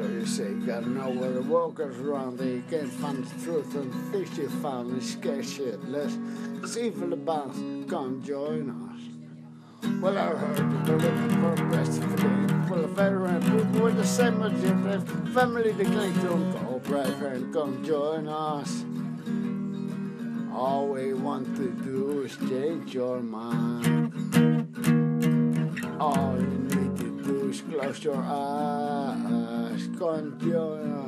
So you say you gotta know where the walkers around there. You can't find the truth and things you is scare shitless. It's evil about come join us. Well, I heard that they're looking for a rest of the day. Well, a veteran people with the same objective. Family to cling to, go brave and come join us. All we want to do is change your mind. All you need to do is close your eyes. Come join us.